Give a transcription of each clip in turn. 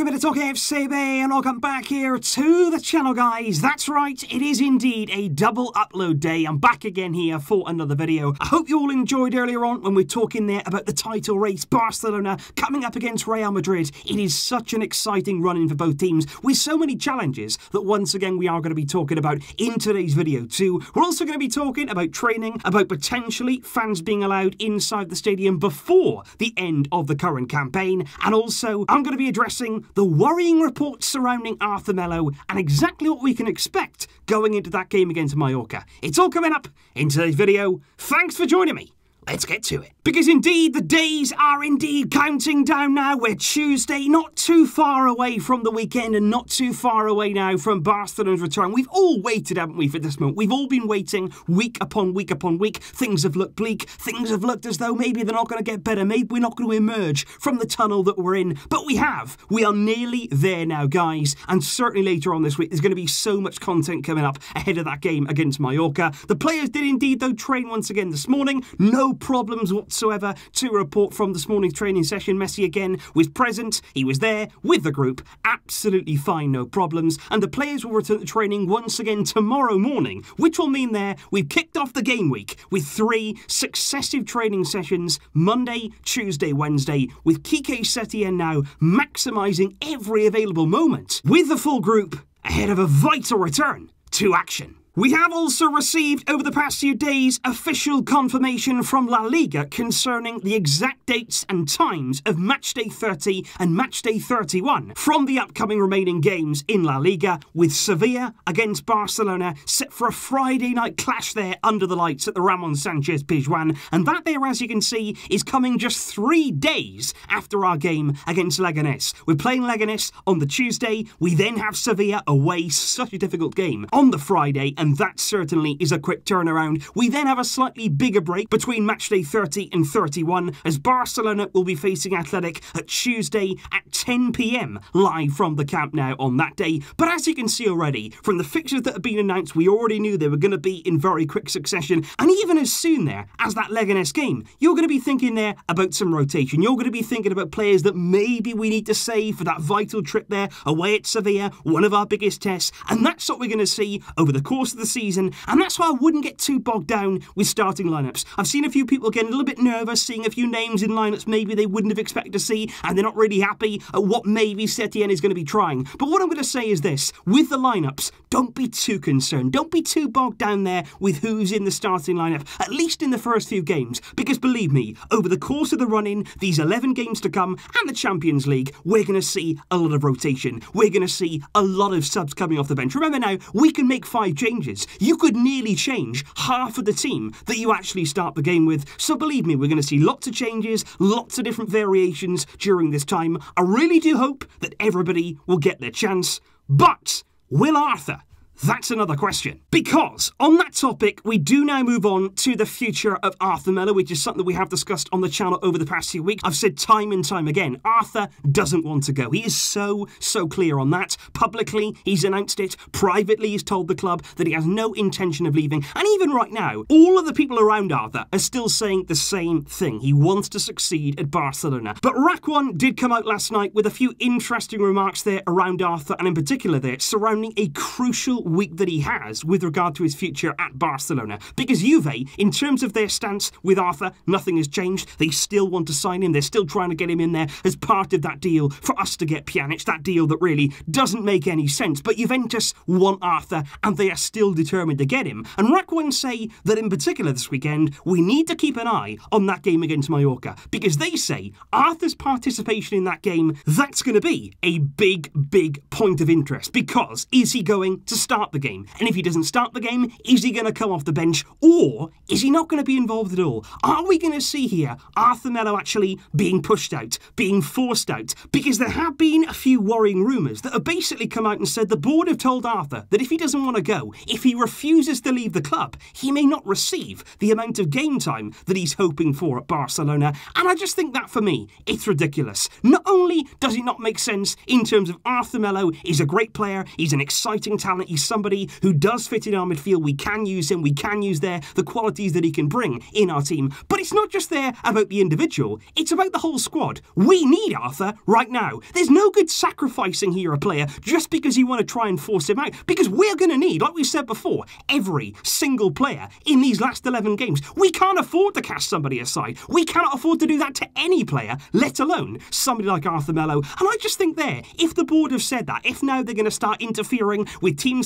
welcome to Talk FCB and welcome back here to the channel guys. That's right, it is indeed a double upload day. I'm back again here for another video. I hope you all enjoyed earlier on when we are talking there about the title race, Barcelona coming up against Real Madrid. It is such an exciting run-in for both teams with so many challenges that once again we are going to be talking about in today's video too. We're also going to be talking about training, about potentially fans being allowed inside the stadium before the end of the current campaign, and also I'm going to be addressing the worrying reports surrounding Arthur Melo and exactly what we can expect going into that game against Mallorca. It's all coming up in today's video. Thanks for joining me. Let's get to it. Because indeed, the days are indeed counting down now. We're Tuesday, not too far away from the weekend and not too far away now from Barcelona's return. We've all waited, haven't we, for this moment? We've all been waiting week upon week upon week. Things have looked bleak. Things have looked as though maybe they're not going to get better. Maybe we're not going to emerge from the tunnel that we're in. But we have. We are nearly there now, guys. And certainly later on this week, there's going to be so much content coming up ahead of that game against Mallorca. The players did indeed, though, train once again this morning. No problems whatsoever to report from this morning's training session. Messi again was present, he was there with the group, absolutely fine, no problems. And the players will return to training once again tomorrow morning, which will mean there we've kicked off the game week with three successive training sessions Monday, Tuesday, Wednesday, with Quique Setien now maximising every available moment with the full group ahead of a vital return to action. We have also received over the past few days official confirmation from La Liga concerning the exact dates and times of matchday 30 and matchday 31 from the upcoming remaining games in La Liga, with Sevilla against Barcelona set for a Friday night clash there under the lights at the Ramon Sanchez Pizjuan. And that there, as you can see, is coming just three days after our game against Leganes. We're playing Leganes on the Tuesday, we then have Sevilla away, such a difficult game, on the Friday and that certainly is a quick turnaround. We then have a slightly bigger break between matchday 30 and 31 as Barcelona will be facing Athletic at Tuesday at 10 pm live from the Camp Nou on that day. But as you can see already, from the fixtures that have been announced, we already knew they were going to be in very quick succession. And even as soon there as that Leganes game, you're going to be thinking there about some rotation. You're going to be thinking about players that maybe we need to save for that vital trip there away at Sevilla, one of our biggest tests. And that's what we're going to see over the course course of the season, and that's why I wouldn't get too bogged down with starting lineups. I've seen a few people getting a little bit nervous, seeing a few names in lineups maybe they wouldn't have expected to see, and they're not really happy at what maybe Setien is going to be trying. But what I'm going to say is this with the lineups, don't be too concerned. Don't be too bogged down there with who's in the starting lineup, at least in the first few games, because believe me, over the course of the run in, these 11 games to come, and the Champions League, we're going to see a lot of rotation. We're going to see a lot of subs coming off the bench. Remember now, we can make five changes changes. You could nearly change half of the team that you actually start the game with. So believe me, we're going to see lots of changes, lots of different variations during this time. I really do hope that everybody will get their chance. But will Arthur that's another question. Because on that topic, we do now move on to the future of Arthur Melo, which is something we have discussed on the channel over the past few weeks. I've said time and time again, Arthur doesn't want to go. He is so, so clear on that. Publicly, he's announced it. Privately, he's told the club that he has no intention of leaving. And even right now, all of the people around Arthur are still saying the same thing. He wants to succeed at Barcelona. But RAC1 did come out last night with a few interesting remarks there around Arthur, and in particular there, surrounding a crucial week that he has with regard to his future at Barcelona. Because Juve, in terms of their stance with Arthur, nothing has changed. They still want to sign him. They're still trying to get him in there as part of that deal for us to get Pjanic, that deal that really doesn't make any sense. But Juventus want Arthur, and they are still determined to get him. And RAC1 say that in particular this weekend, we need to keep an eye on that game against Mallorca. Because they say Arthur's participation in that game, that's going to be a big, big point of interest. Because is he going to start start the game? And if he doesn't start the game, is he going to come off the bench? Or is he not going to be involved at all? Are we going to see here Arthur Melo actually being pushed out, being forced out? Because there have been a few worrying rumours that have basically come out and said the board have told Arthur that if he doesn't want to go, if he refuses to leave the club, he may not receive the amount of game time that he's hoping for at Barcelona. And I just think that for me, it's ridiculous. Not only does it not make sense in terms of Arthur Melo is a great player, he's an exciting talent, He's somebody who does fit in our midfield. We can use him. We can use there the qualities that he can bring in our team. But it's not just there about the individual. It's about the whole squad. We need Arthur right now. There's no good sacrificing here a player just because you want to try and force him out. Because we're going to need, like we said before, every single player in these last 11 games. We can't afford to cast somebody aside. We cannot afford to do that to any player, let alone somebody like Arthur Melo. And I just think there, if the board have said that, if now they're going to start interfering with team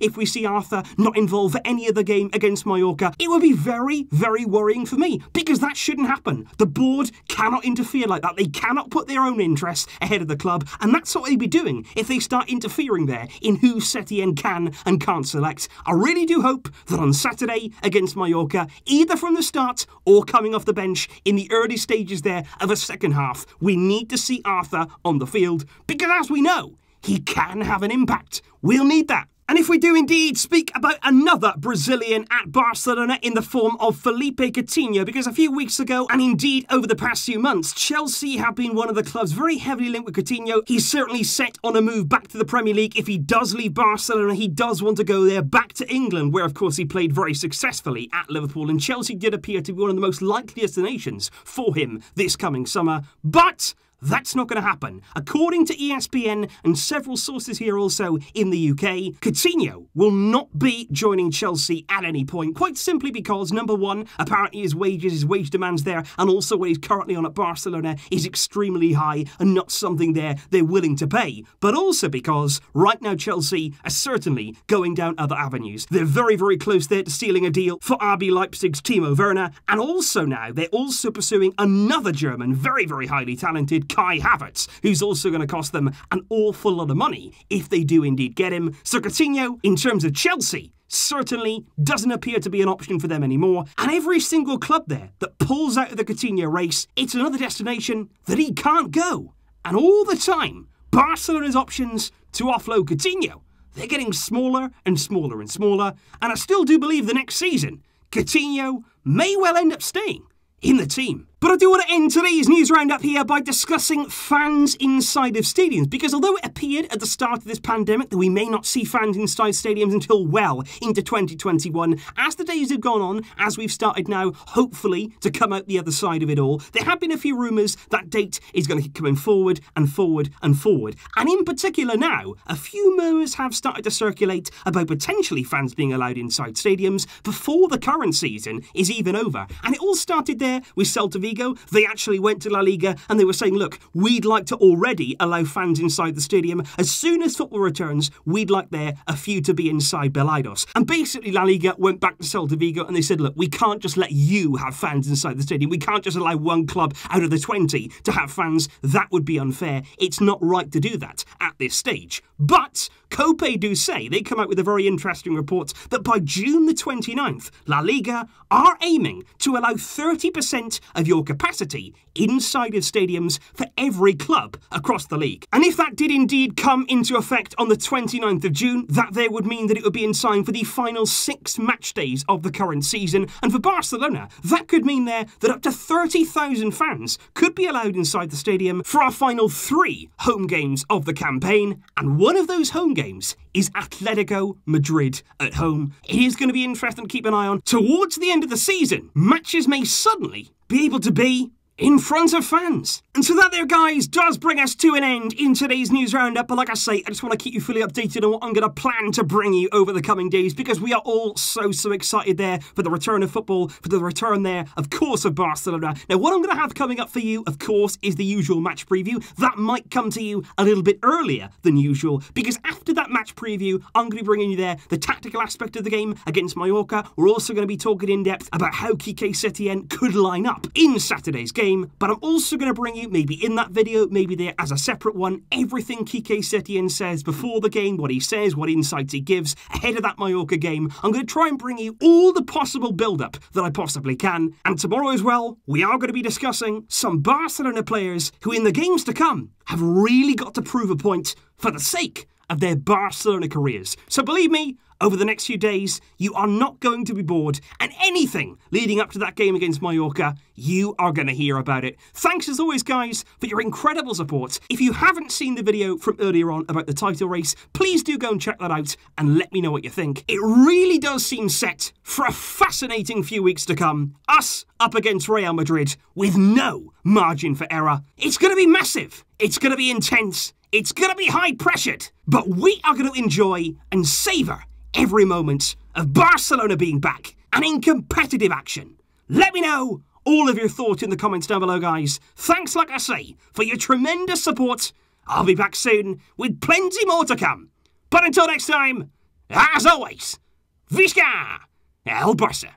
if we see Arthur not involved for any other game against Mallorca, it would be very, very worrying for me because that shouldn't happen. The board cannot interfere like that. They cannot put their own interests ahead of the club, and that's what they'd be doing if they start interfering there in who Setien can and can't select. I really do hope that on Saturday against Mallorca, either from the start or coming off the bench in the early stages there of a second half, we need to see Arthur on the field because, as we know, he can have an impact. We'll need that. And if we do indeed speak about another Brazilian at Barcelona in the form of Philippe Coutinho, because a few weeks ago, and indeed over the past few months, Chelsea have been one of the clubs very heavily linked with Coutinho. He's certainly set on a move back to the Premier League. If he does leave Barcelona, he does want to go there back to England, where of course he played very successfully at Liverpool. And Chelsea did appear to be one of the most likely destinations for him this coming summer. But that's not going to happen. According to ESPN and several sources here also in the UK, Coutinho will not be joining Chelsea at any point, quite simply because, number one, apparently his wages, his wage demands there, and also what he's currently on at Barcelona is extremely high and not something there they're willing to pay. But also because right now Chelsea are certainly going down other avenues. They're very, very close there to sealing a deal for RB Leipzig's Timo Werner, and also now they're also pursuing another German, very, very highly talented Kai Havertz, who's also going to cost them an awful lot of money if they do indeed get him. So Coutinho, in terms of Chelsea, certainly doesn't appear to be an option for them anymore. And every single club there that pulls out of the Coutinho race, it's another destination that he can't go. And all the time, Barcelona's options to offload Coutinho, they're getting smaller and smaller and smaller. And I still do believe the next season, Coutinho may well end up staying in the team. But I do want to end today's news roundup here by discussing fans inside of stadiums, because although it appeared at the start of this pandemic that we may not see fans inside stadiums until well into 2021, as the days have gone on, as we've started now, hopefully, to come out the other side of it all, there have been a few rumours that date is going to keep coming forward and forward and forward. And in particular now, a few murmurs have started to circulate about potentially fans being allowed inside stadiums before the current season is even over. And it all started there with Celta Vigo Vigo, they actually went to La Liga and they were saying, look, we'd like to already allow fans inside the stadium. As soon as football returns, we'd like there a few to be inside Balaidos. And basically, La Liga went back to Celta Vigo and they said, look, we can't just let you have fans inside the stadium. We can't just allow one club out of the 20 to have fans. That would be unfair. It's not right to do that at this stage. But Cope do say, they come out with a very interesting report that by June the 29th, La Liga are aiming to allow 30% of your capacity inside of stadiums for every club across the league. And if that did indeed come into effect on the 29th of June, that there would mean that it would be in time for the final six match days of the current season. And for Barcelona, that could mean there that up to 30,000 fans could be allowed inside the stadium for our final three home games of the campaign. And one of those home games games is Atletico Madrid at home. It is going to be interesting to keep an eye on. Towards the end of the season, matches may suddenly be able to be in front of fans. And so that there, guys, does bring us to an end in today's news roundup. But like I say, I just want to keep you fully updated on what I'm going to plan to bring you over the coming days because we are all so, so excited there for the return of football, for the return there, of course, of Barcelona. Now, what I'm going to have coming up for you, of course, is the usual match preview. That might come to you a little bit earlier than usual because after that match preview, I'm going to be bringing you there the tactical aspect of the game against Mallorca. We're also going to be talking in depth about how Quique Setien could line up in Saturday's game game, but I'm also going to bring you, maybe in that video, maybe there as a separate one, everything Quique Setien says before the game, what he says, what insights he gives ahead of that Mallorca game. I'm going to try and bring you all the possible build-up that I possibly can. And tomorrow as well, we are going to be discussing some Barcelona players who in the games to come have really got to prove a point for the sake of their Barcelona careers. So believe me, over the next few days, you are not going to be bored, and anything leading up to that game against Mallorca, you are going to hear about it. Thanks as always, guys, for your incredible support. If you haven't seen the video from earlier on about the title race, please do go and check that out and let me know what you think. It really does seem set for a fascinating few weeks to come. Us up against Real Madrid with no margin for error. It's going to be massive. It's going to be intense. It's going to be high pressured. But we are going to enjoy and savour every moment of Barcelona being back and in competitive action. Let me know all of your thoughts in the comments down below, guys. Thanks, like I say, for your tremendous support. I'll be back soon with plenty more to come. But until next time, as always, Visca El Barça.